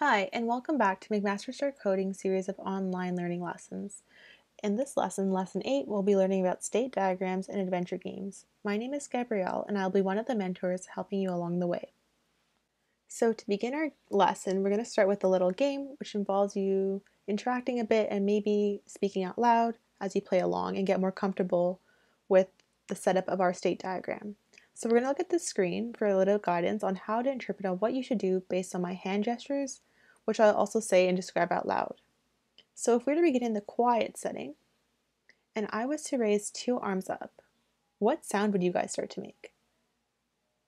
Hi, and welcome back to McMaster Start Coding series of online learning lessons. In this lesson, Lesson 8, we'll be learning about state diagrams and adventure games. My name is Gabrielle, and I'll be one of the mentors helping you along the way. So to begin our lesson, we're going to start with a little game, which involves you interacting a bit and maybe speaking out loud as you play along and get more comfortable with the setup of our state diagram. So we're going to look at the screen for a little guidance on how to interpret on what you should do based on my hand gestures which I'll also say and describe out loud. So if we were to begin in the quiet setting, and I was to raise two arms up, what sound would you guys start to make?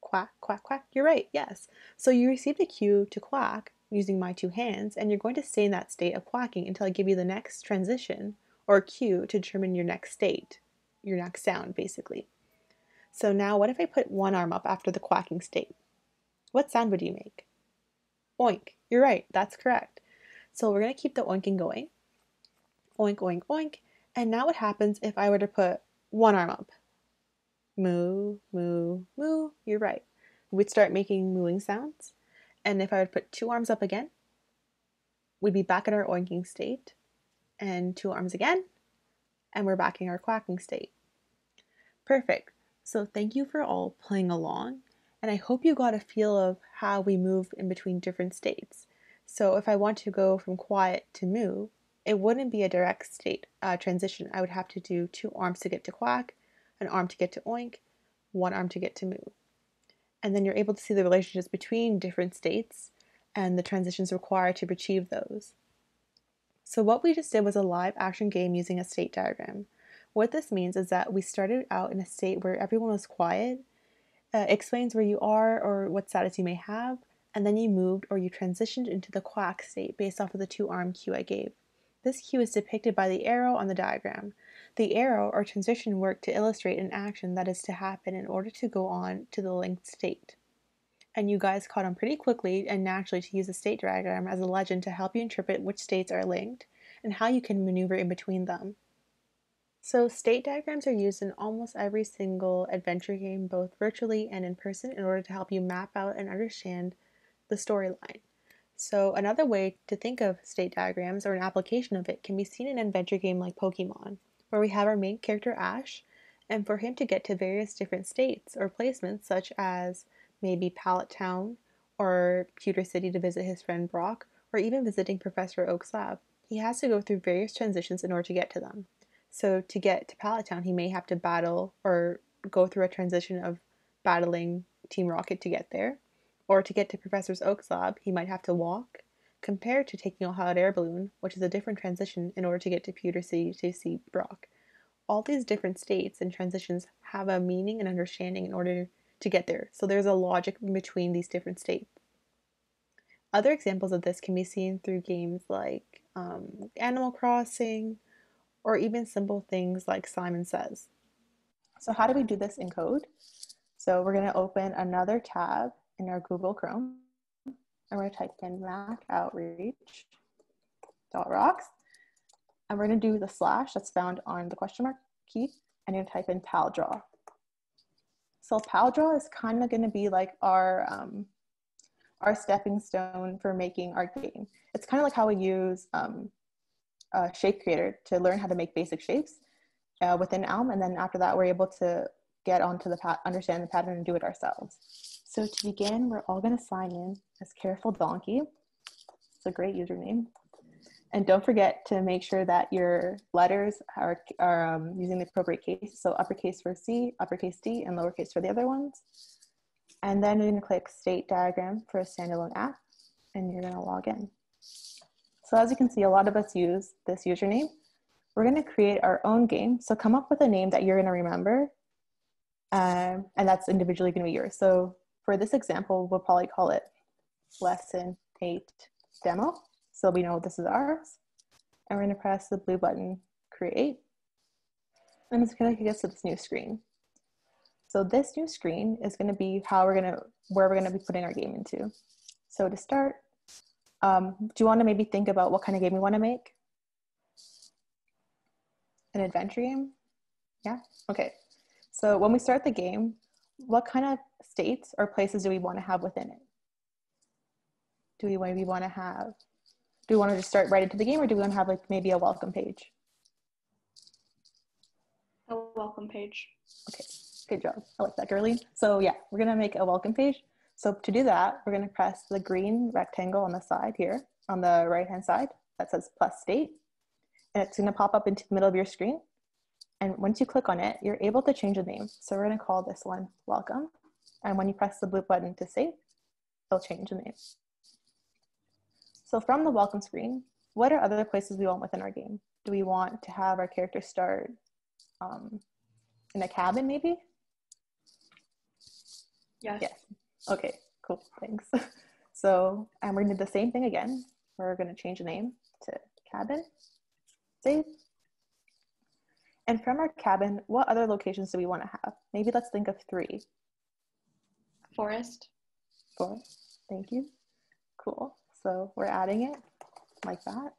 Quack, quack, quack. You're right, yes. So you received a cue to quack using my two hands, and you're going to stay in that state of quacking until I give you the next transition or cue to determine your next state, your next sound, basically. So now what if I put one arm up after the quacking state? What sound would you make? Oink. You're right, that's correct. So we're going to keep the oinking going. Oink, oink, oink. And now what happens if I were to put one arm up? Moo, moo, moo. You're right. We'd start making mooing sounds. And if I would put two arms up again, we'd be back in our oinking state. And two arms again, and we're back in our quacking state. Perfect. So thank you for all playing along. And I hope you got a feel of how we move in between different states. So if I want to go from quiet to moo, it wouldn't be a direct state uh, transition. I would have to do two arms to get to quack, an arm to get to oink, one arm to get to moo. And then you're able to see the relationships between different states and the transitions required to achieve those. So what we just did was a live action game using a state diagram. What this means is that we started out in a state where everyone was quiet uh, explains where you are or what status you may have, and then you moved or you transitioned into the quack state based off of the two arm cue I gave. This cue is depicted by the arrow on the diagram. The arrow or transition work to illustrate an action that is to happen in order to go on to the linked state. And you guys caught on pretty quickly and naturally to use the state diagram as a legend to help you interpret which states are linked and how you can maneuver in between them. So state diagrams are used in almost every single adventure game, both virtually and in person, in order to help you map out and understand the storyline. So another way to think of state diagrams or an application of it can be seen in an adventure game like Pokemon, where we have our main character Ash, and for him to get to various different states or placements such as maybe Pallet Town or Pewter City to visit his friend Brock, or even visiting Professor Oak's lab, he has to go through various transitions in order to get to them. So to get to Pallet Town, he may have to battle or go through a transition of battling Team Rocket to get there. Or to get to Professor Oak's lab, he might have to walk, compared to taking a hot air balloon, which is a different transition in order to get to Pewter City to see Brock. All these different states and transitions have a meaning and understanding in order to get there. So there's a logic between these different states. Other examples of this can be seen through games like um, Animal Crossing, or even simple things like Simon Says. So how do we do this in code? So we're going to open another tab in our Google Chrome. And we're going to type in Mac Outreach dot rocks. And we're going to do the slash that's found on the question mark key. And you're going to type in PalDraw. So PalDraw is kind of going to be like our um, our stepping stone for making our game. It's kind of like how we use um, uh, shape creator to learn how to make basic shapes uh, within Elm. And then after that, we're able to get onto the pat- understand the pattern and do it ourselves. So to begin, we're all gonna sign in as Careful Donkey. It's a great username. And don't forget to make sure that your letters are, are um, using the appropriate case. So uppercase for C, uppercase D, and lowercase for the other ones. And then you're gonna click State Diagram for a standalone app, and you're gonna log in. So as you can see, a lot of us use this username. We're gonna create our own game. So come up with a name that you're gonna remember um, and that's individually gonna be yours. So for this example, we'll probably call it lesson eight demo. So we know this is ours. And we're gonna press the blue button, create. And it's gonna take us to this new screen. So this new screen is gonna be how we're gonna, where we're gonna be putting our game into. So to start, um, do you want to maybe think about what kind of game you want to make? An adventure game? Yeah? Okay. So when we start the game, what kind of states or places do we want to have within it? do we maybe want to have? Do we want to just start right into the game or do we want to have like maybe a welcome page? A welcome page. Okay, good job. I like that, girly. So yeah, we're gonna make a welcome page. So to do that, we're gonna press the green rectangle on the side here, on the right-hand side that says plus state. And it's gonna pop up into the middle of your screen. And once you click on it, you're able to change the name. So we're gonna call this one welcome. And when you press the blue button to save, it'll change the name. So from the welcome screen, what are other places we want within our game? Do we want to have our character start um, in a cabin maybe? Yes. Yes. Okay, cool, thanks. So, and we're gonna do the same thing again. We're gonna change the name to cabin, save. And from our cabin, what other locations do we wanna have? Maybe let's think of three. Forest. Four, thank you. Cool, so we're adding it like that.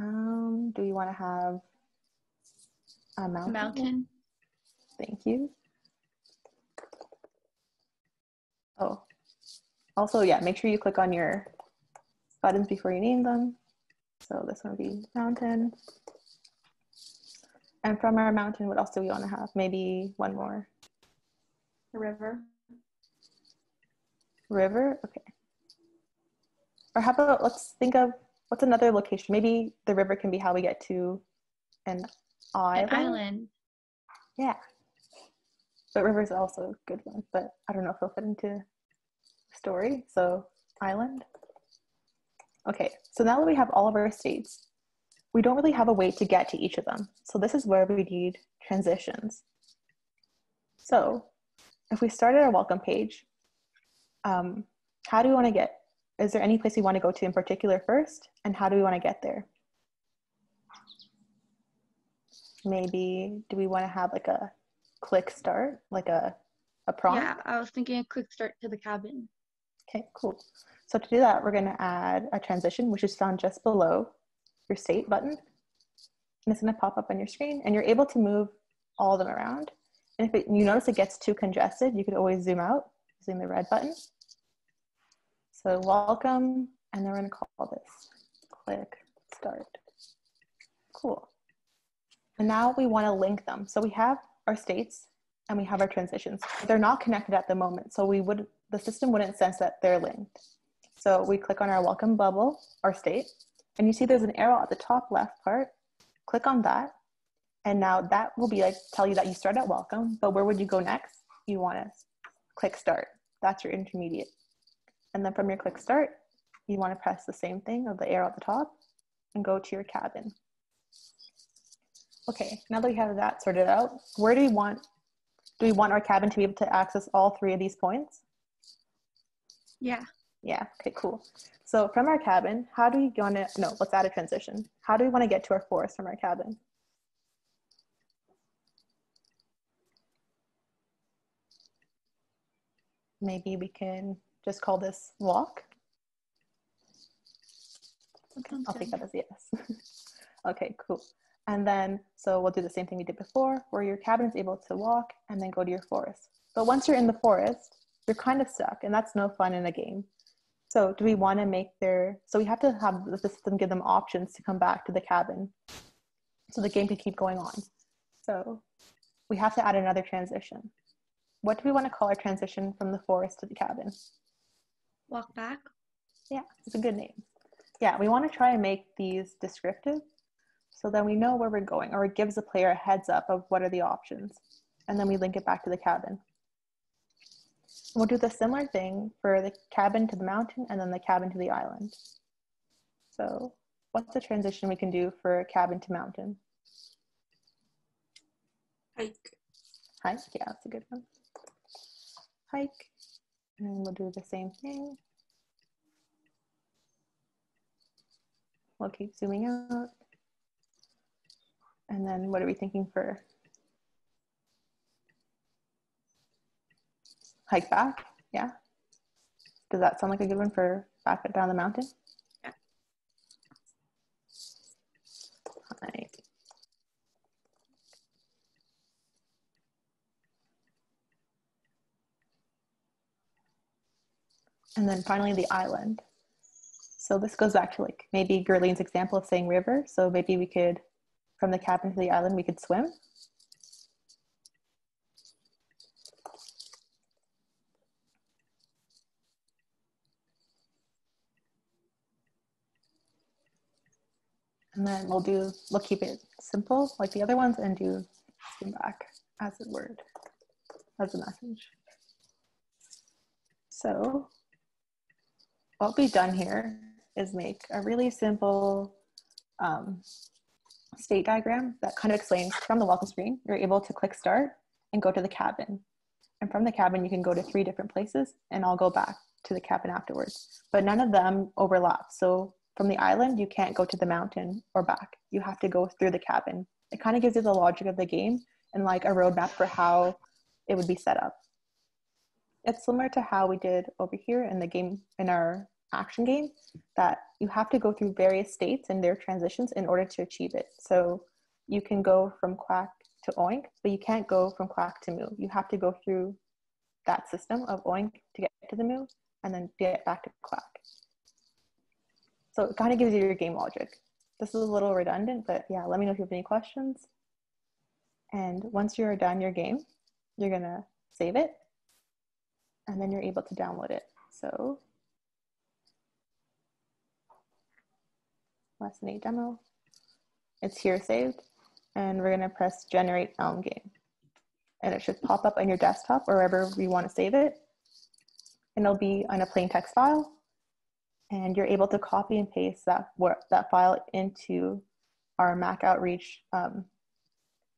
Um, do we wanna have a mountain? Mountain. Thank you. Oh, also, yeah, make sure you click on your buttons before you name them. So this one would be mountain. And from our mountain, what else do we want to have? Maybe one more. A river. River? Okay. Or how about, let's think of, what's another location? Maybe the river can be how we get to an island. An island. Yeah. But river is also a good one, but I don't know if it'll fit into story. So island. Okay, so now that we have all of our states, we don't really have a way to get to each of them. So this is where we need transitions. So if we start at our welcome page, um, how do we want to get, is there any place we want to go to in particular first? And how do we want to get there? Maybe, do we want to have like a click start, like a, a prompt? Yeah, I was thinking a quick start to the cabin. Okay, cool. So to do that, we're going to add a transition, which is found just below your state button. And it's going to pop up on your screen, and you're able to move all of them around. And if it, you notice it gets too congested, you could always zoom out using the red button. So welcome, and then we're going to call this click start. Cool. And now we want to link them. So we have our states and we have our transitions. They're not connected at the moment, so we would the system wouldn't sense that they're linked. So we click on our welcome bubble, our state, and you see there's an arrow at the top left part. Click on that, and now that will be like tell you that you start at welcome, but where would you go next? You want to click start. That's your intermediate. And then from your click start, you want to press the same thing of the arrow at the top and go to your cabin. Okay, now that we have that sorted out, where do we want do we want our cabin to be able to access all three of these points? Yeah. Yeah, okay, cool. So from our cabin, how do we want to, no, let's add a transition. How do we want to get to our forest from our cabin? Maybe we can just call this walk. Okay, I'll take that as yes. okay, cool. And then, so we'll do the same thing we did before, where your cabin is able to walk and then go to your forest. But once you're in the forest, you're kind of stuck, and that's no fun in a game. So, do we want to make their, so we have to have the system give them options to come back to the cabin so the game can keep going on. So, we have to add another transition. What do we want to call our transition from the forest to the cabin? Walk back. Yeah, it's a good name. Yeah, we want to try and make these descriptive so then we know where we're going, or it gives the player a heads up of what are the options. And then we link it back to the cabin. We'll do the similar thing for the cabin to the mountain and then the cabin to the island. So what's the transition we can do for cabin to mountain? Hike. Hike, yeah, that's a good one. Hike, and we'll do the same thing. We'll keep zooming out. And then what are we thinking for hike back? Yeah. Does that sound like a good one for back down the mountain? Yeah. Hike. And then finally the island. So this goes back to like maybe Gerlene's example of saying river. So maybe we could, from the cabin to the island, we could swim. And then we'll do, we'll keep it simple like the other ones and do swim back as a word, as a message. So what we've done here is make a really simple um, state diagram that kind of explains from the welcome screen, you're able to click start and go to the cabin. And from the cabin, you can go to three different places and I'll go back to the cabin afterwards. But none of them overlap. So from the island, you can't go to the mountain or back. You have to go through the cabin. It kind of gives you the logic of the game and like a roadmap for how it would be set up. It's similar to how we did over here in the game in our action game that you have to go through various states and their transitions in order to achieve it. So you can go from quack to oink, but you can't go from quack to moo. You have to go through that system of oink to get to the moo and then get back to quack. So it kind of gives you your game logic. This is a little redundant, but yeah, let me know if you have any questions. And once you're done your game, you're gonna save it and then you're able to download it. So lesson eight demo, it's here saved and we're gonna press generate Elm game. And it should pop up on your desktop or wherever you wanna save it. And it'll be on a plain text file and you're able to copy and paste that, that file into our Mac Outreach um,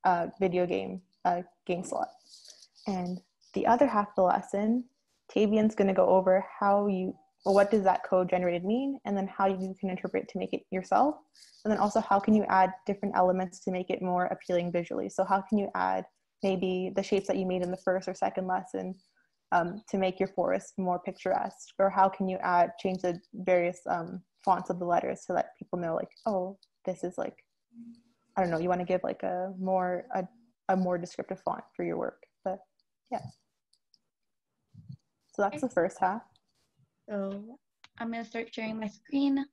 uh, video game uh, game slot. And the other half of the lesson, Tavian's going to go over how you, well, what does that code generated mean, and then how you can interpret to make it yourself, and then also how can you add different elements to make it more appealing visually. So how can you add maybe the shapes that you made in the first or second lesson um, to make your forest more picturesque? Or how can you add change the various um, fonts of the letters to let people know like oh this is like i don't know you want to give like a more a, a more descriptive font for your work but yeah. So that's the first half so i'm going to start sharing my screen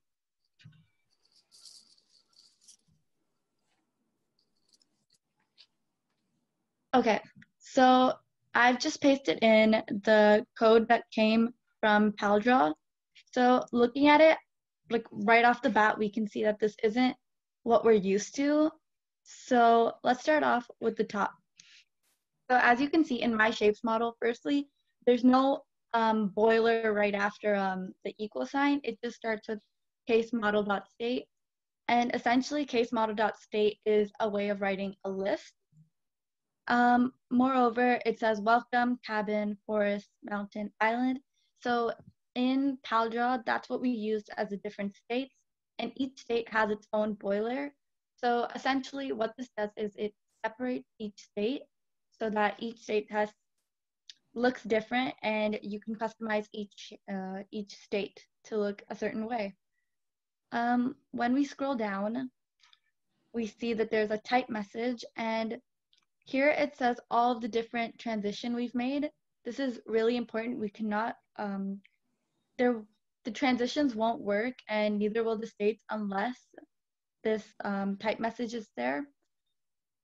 okay so I've just pasted in the code that came from PalDraw. So looking at it, like right off the bat, we can see that this isn't what we're used to. So let's start off with the top. So as you can see in my shapes model, firstly, there's no um, boiler right after um, the equal sign. It just starts with case model.state. And essentially case model.state is a way of writing a list um, moreover, it says welcome, cabin, forest, mountain, island. So in PalDraw, that's what we used as the different states, and each state has its own boiler. So essentially, what this does is it separates each state so that each state has looks different, and you can customize each uh, each state to look a certain way. Um, when we scroll down, we see that there's a type message, and here it says all of the different transition we've made. This is really important. We cannot, um, there, the transitions won't work and neither will the states unless this um, type message is there.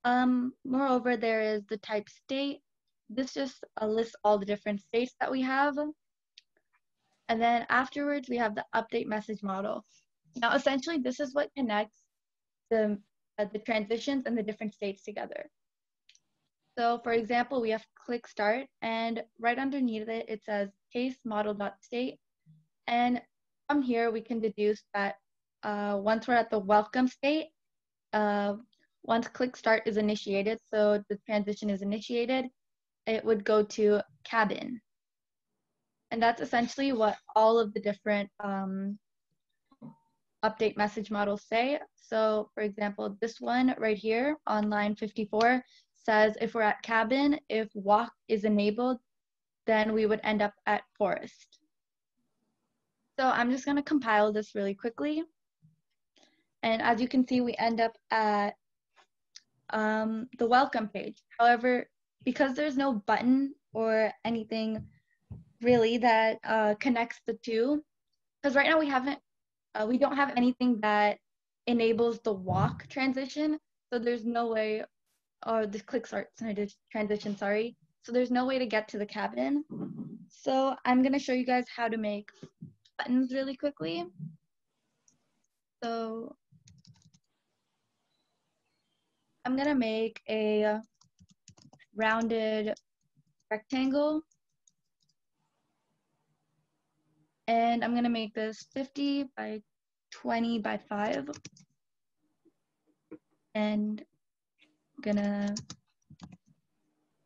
Um, moreover, there is the type state. This just lists all the different states that we have. And then afterwards, we have the update message model. Now, essentially, this is what connects the, uh, the transitions and the different states together. So for example, we have click start and right underneath it, it says case model.state. And from here, we can deduce that uh, once we're at the welcome state, uh, once click start is initiated, so the transition is initiated, it would go to cabin. And that's essentially what all of the different um, update message models say. So for example, this one right here on line 54 says if we're at cabin, if walk is enabled, then we would end up at forest. So I'm just gonna compile this really quickly. And as you can see, we end up at um, the welcome page. However, because there's no button or anything really that uh, connects the two. Because right now we haven't, uh, we don't have anything that enables the walk transition. So there's no way, or the click start transition, sorry. So there's no way to get to the cabin. So I'm gonna show you guys how to make buttons really quickly. So I'm gonna make a rounded rectangle. And I'm gonna make this 50 by 20 by five. And I'm gonna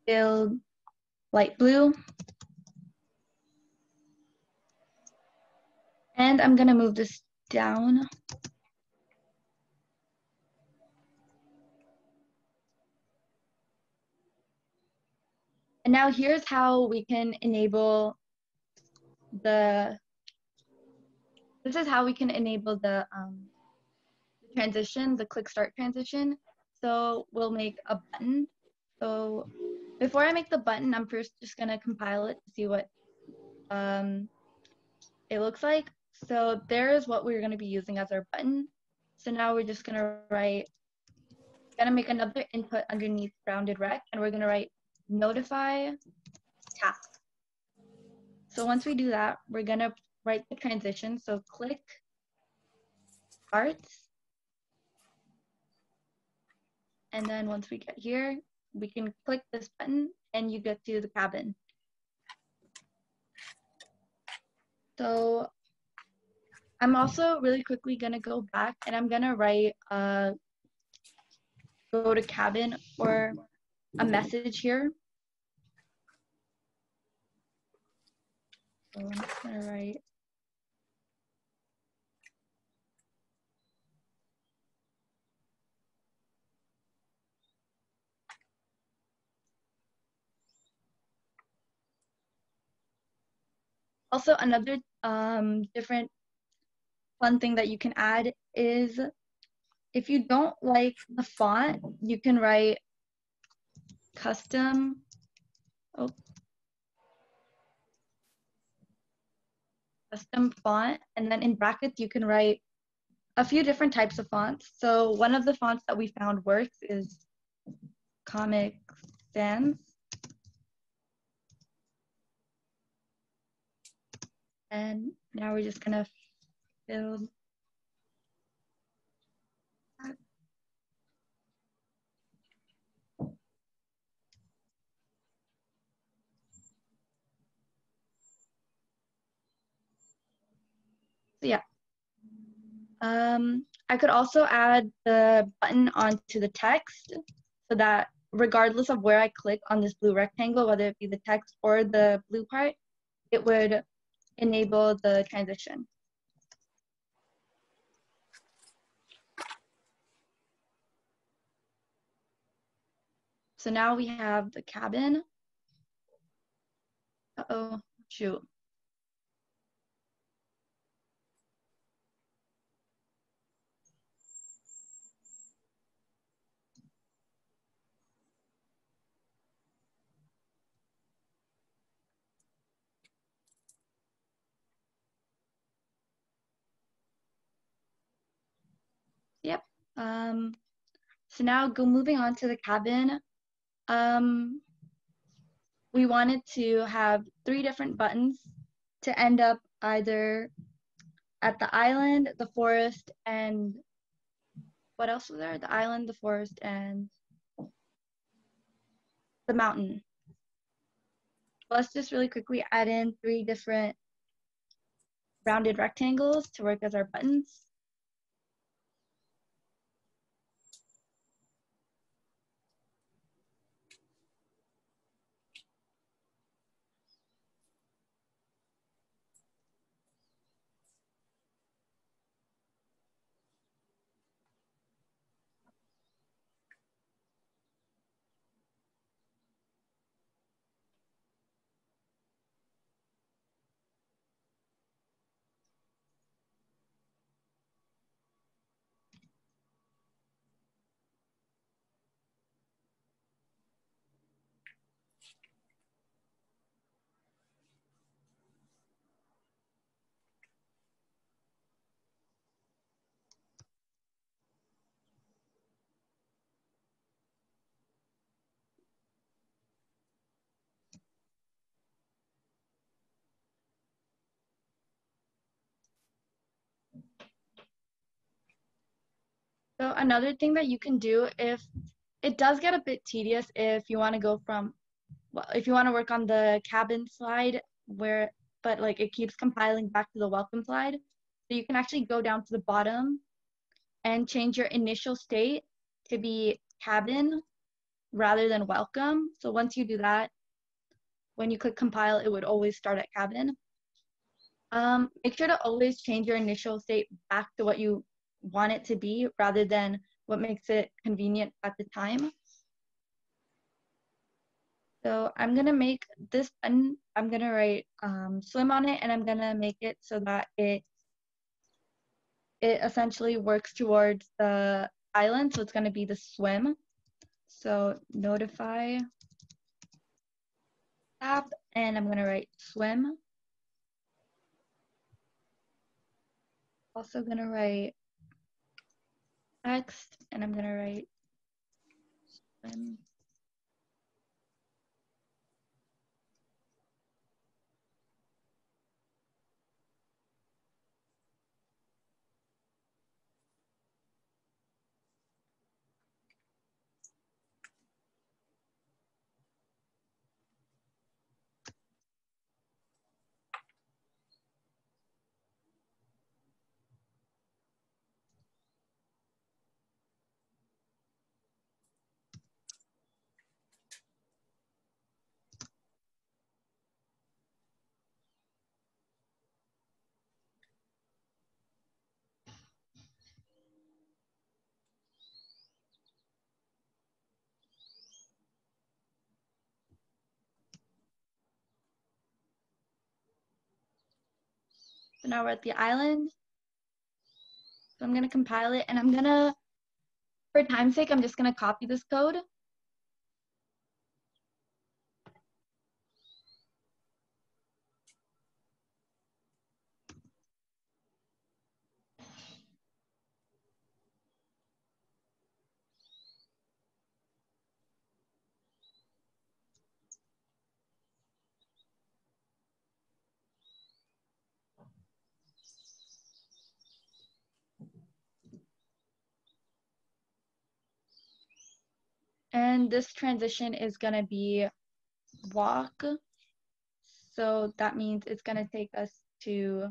filled light blue. And I'm gonna move this down. And now here's how we can enable the, this is how we can enable the um, transition, the click start transition. So we'll make a button. So before I make the button, I'm first just gonna compile it to see what um, it looks like. So there is what we're gonna be using as our button. So now we're just gonna write, gonna make another input underneath rounded rec, and we're gonna write notify tap. So once we do that, we're gonna write the transition. So click parts. And then once we get here, we can click this button and you get to the cabin. So I'm also really quickly gonna go back and I'm gonna write uh, go to cabin or a message here. Gonna write Also, another um, different fun thing that you can add is if you don't like the font, you can write custom, oh, custom font, and then in brackets, you can write a few different types of fonts. So one of the fonts that we found works is Comic Sans. And now we're just gonna build Um, I could also add the button onto the text so that regardless of where I click on this blue rectangle, whether it be the text or the blue part, it would enable the transition. So now we have the cabin. Uh-oh, shoot. Um, so now go moving on to the cabin. Um, we wanted to have three different buttons to end up either at the island, the forest, and what else was there? The island, the forest, and the mountain. Let's just really quickly add in three different rounded rectangles to work as our buttons. Another thing that you can do if it does get a bit tedious if you want to go from well, if you want to work on the cabin slide where but like it keeps compiling back to the welcome slide. So you can actually go down to the bottom and change your initial state to be cabin rather than welcome. So once you do that, when you click compile, it would always start at cabin. Um, make sure to always change your initial state back to what you want it to be rather than what makes it convenient at the time. So I'm gonna make this button, I'm gonna write um, swim on it and I'm gonna make it so that it it essentially works towards the island. So it's gonna be the swim. So notify tap and I'm gonna write swim. Also gonna write text and I'm gonna write swim. So now we're at the island. So I'm gonna compile it and I'm gonna, for time's sake, I'm just gonna copy this code. And this transition is gonna be walk. So that means it's gonna take us to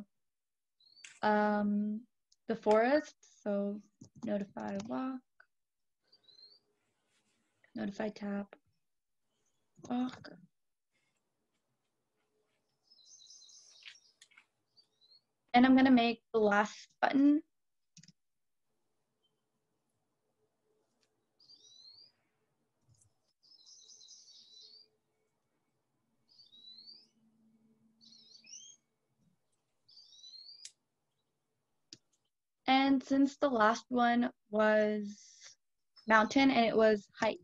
um, the forest. So notify walk, notify tap, walk. And I'm gonna make the last button And since the last one was mountain and it was hike.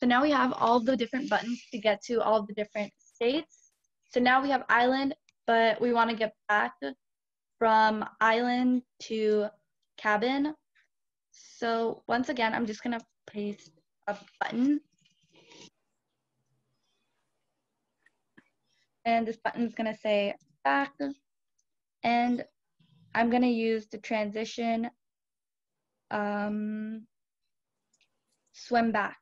So now we have all the different buttons to get to all the different states. So now we have island, but we want to get back from island to cabin. So once again, I'm just going to paste a button and this button is going to say back and I'm going to use the transition um, swim back.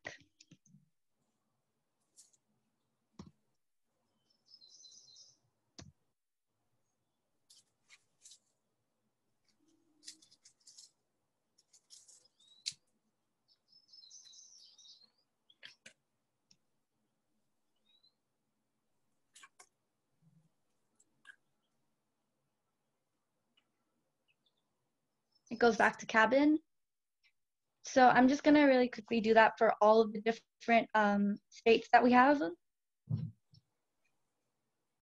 Goes back to cabin. So I'm just gonna really quickly do that for all of the different um, states that we have.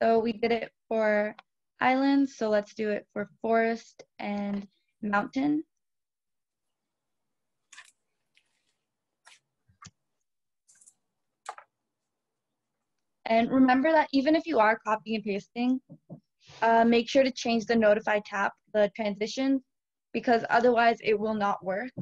So we did it for islands, so let's do it for forest and mountain. And remember that even if you are copying and pasting, uh, make sure to change the notify tap, the transitions, because otherwise it will not work.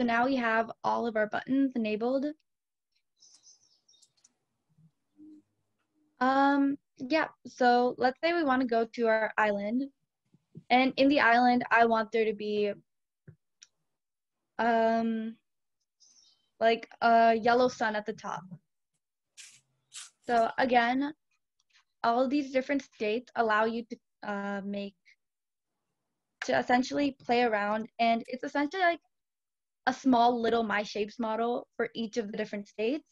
So now we have all of our buttons enabled. Um, yeah, so let's say we want to go to our island. And in the island, I want there to be um, like a yellow sun at the top. So again, all these different states allow you to uh, make, to essentially play around. And it's essentially like a small little My Shapes model for each of the different states.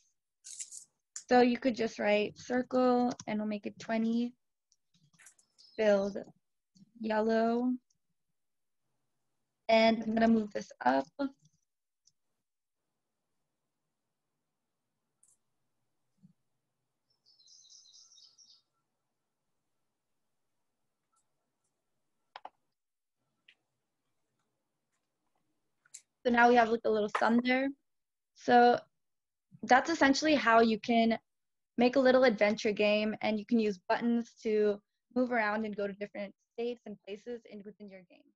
So you could just write circle and we'll make it 20, filled yellow. And I'm gonna move this up. So now we have like a little sun there. So that's essentially how you can make a little adventure game and you can use buttons to move around and go to different states and places in within your game.